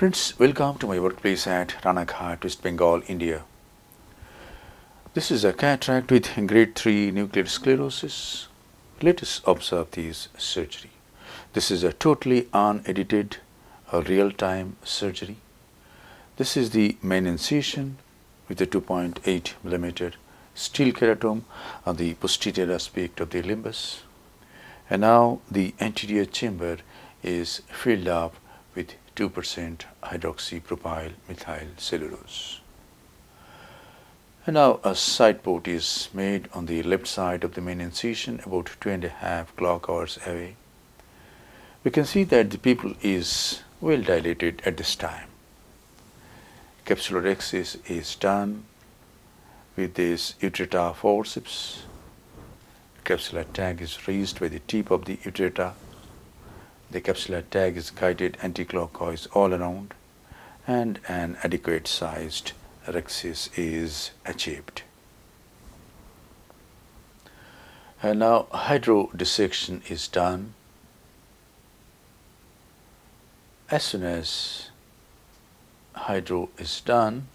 Friends, welcome to my workplace at Ranaghat, West Bengal, India. This is a cataract with grade 3 nuclear sclerosis. Let us observe this surgery. This is a totally unedited, real-time surgery. This is the main incision with a 2.8 millimeter steel keratome on the posterior aspect of the limbus. And now the anterior chamber is filled up with 2% hydroxypropyl methyl cellulose. And now a side port is made on the left side of the main incision about two and a half clock hours away. We can see that the pupil is well dilated at this time. Capsulorhexis is done with this utrata forceps. Capsular tag is raised by the tip of the utrata. The capsular tag is guided anticlockwise all around and an adequate sized rhexis is achieved. And now hydrodissection is done. As soon as hydro is done,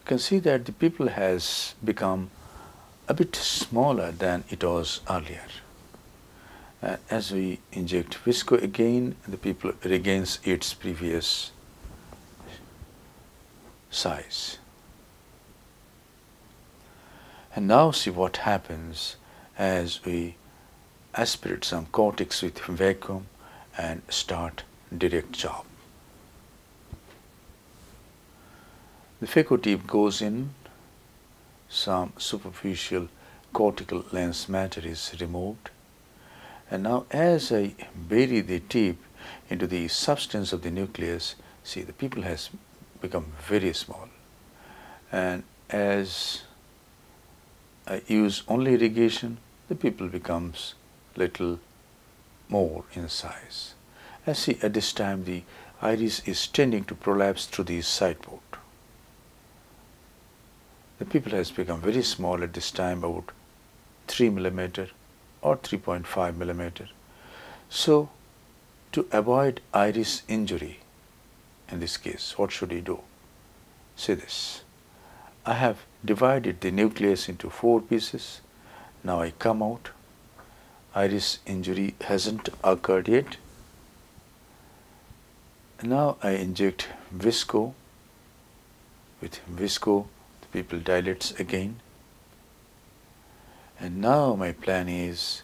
you can see that the pupil has become a bit smaller than it was earlier. Uh, as we inject visco again, the pupil regains its previous size. And now see what happens as we aspirate some cortex with vacuum and start direct chop. The phaco tip goes in, some superficial cortical lens matter is removed and now as I bury the tip into the substance of the nucleus, see the pupil has become very small and as I use only irrigation, the pupil becomes little more in size. As see at this time the iris is tending to prolapse through the side port. The pupil has become very small at this time, about 3 millimeter or 3.5 millimeter. So, to avoid iris injury in this case, what should he do? See this. I have divided the nucleus into four pieces. Now I come out. Iris injury hasn't occurred yet. Now I inject visco. With visco, the pupil dilates again. And now my plan is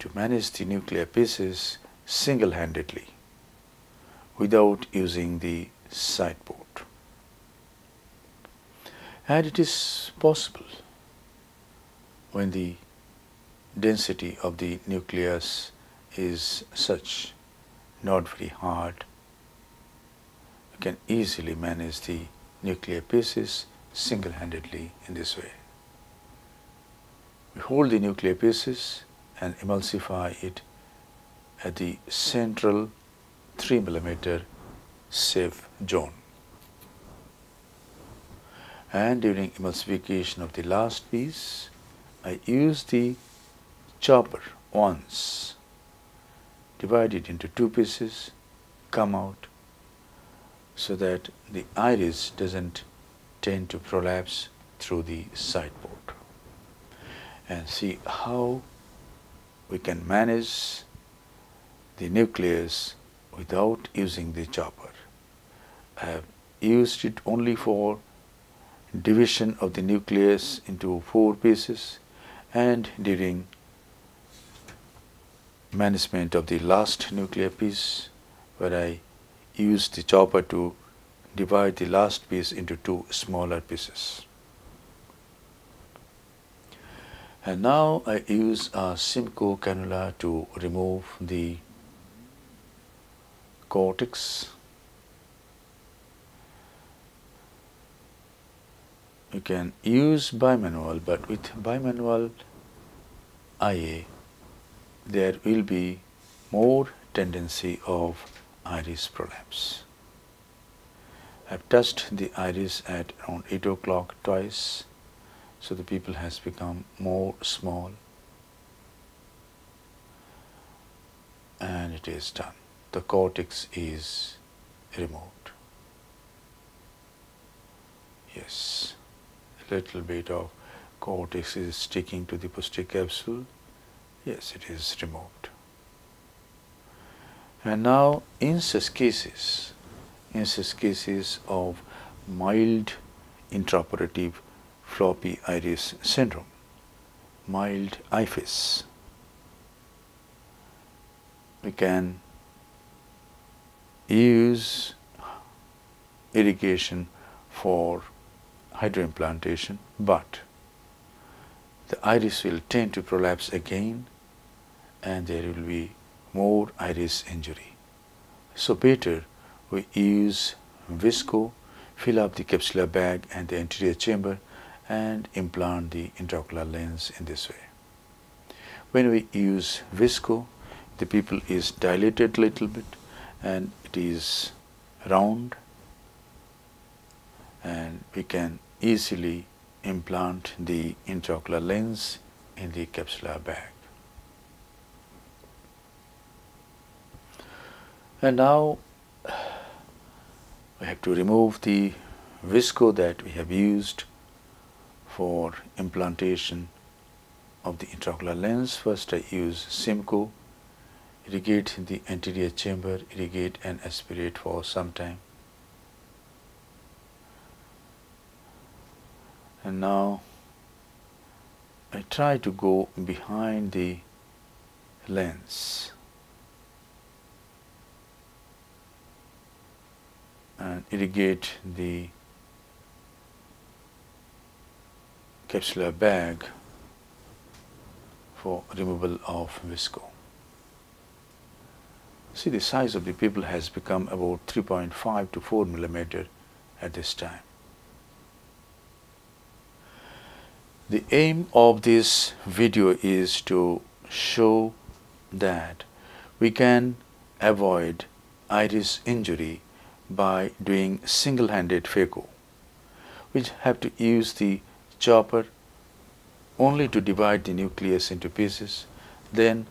to manage the nuclear pieces single-handedly without using the side port. And it is possible when the density of the nucleus is such, not very hard, you can easily manage the nuclear pieces single-handedly in this way. Hold the nuclear pieces and emulsify it at the central 3 millimeter safe zone. And during emulsification of the last piece, I use the chopper once, divide it into two pieces, come out, so that the iris doesn't tend to prolapse through the side port. And see how we can manage the nucleus without using the chopper. I have used it only for division of the nucleus into four pieces and during management of the last nuclear piece where I used the chopper to divide the last piece into two smaller pieces. And now I use a Simcoe cannula to remove the cortex. You can use bimanual, but with bimanual IA, there will be more tendency of iris prolapse. I've touched the iris at around 8 o'clock twice, so the pupil has become more small and it is done the cortex is removed. Yes, a little bit of cortex is sticking to the posterior capsule. Yes, it is removed. And now in such cases, in such cases of mild intraoperative floppy iris syndrome, mild IFIS, we can use irrigation for hydroimplantation, but the iris will tend to prolapse again and there will be more iris injury. So better we use visco, fill up the capsular bag and the anterior chamber and implant the intraocular lens in this way. When we use visco, the pupil is dilated a little bit and it is round and we can easily implant the intraocular lens in the capsular bag. And now we have to remove the visco that we have used for implantation of the intraocular lens. First I use Simcoe, irrigate the anterior chamber, irrigate and aspirate for some time. And now I try to go behind the lens and irrigate the capsular bag for removal of visco. See the size of the pupil has become about 3.5 to 4 millimeter at this time. The aim of this video is to show that we can avoid iris injury by doing single-handed phaco. We have to use the chopper only to divide the nucleus into pieces. Then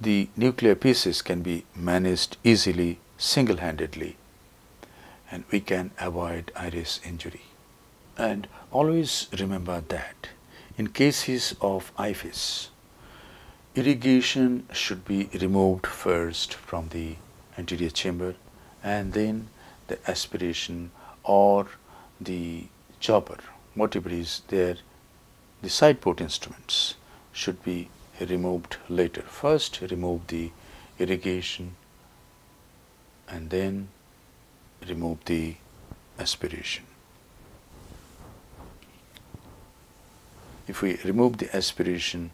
the nuclear pieces can be managed easily single-handedly and we can avoid iris injury. And always remember that in cases of IFIS, irrigation should be removed first from the anterior chamber and then the aspiration or the chopper, whatever is there, the side port instruments should be removed later. First remove the irrigation and then remove the aspiration. If we remove the aspiration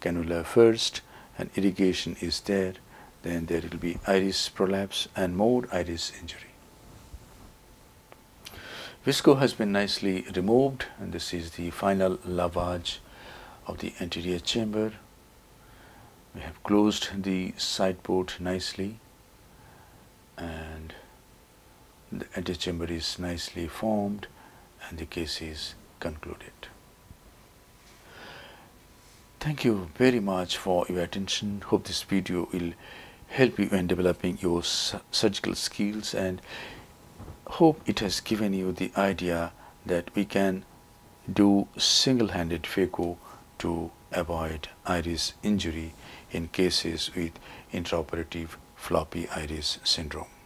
cannula first and irrigation is there, then there will be iris prolapse and more iris injury. Visco has been nicely removed and this is the final lavage of the anterior chamber. We have closed the side port nicely and the anterior chamber is nicely formed and the case is concluded. Thank you very much for your attention. Hope this video will help you in developing your surgical skills and hope it has given you the idea that we can do single-handed phaco to avoid iris injury in cases with intraoperative floppy iris syndrome.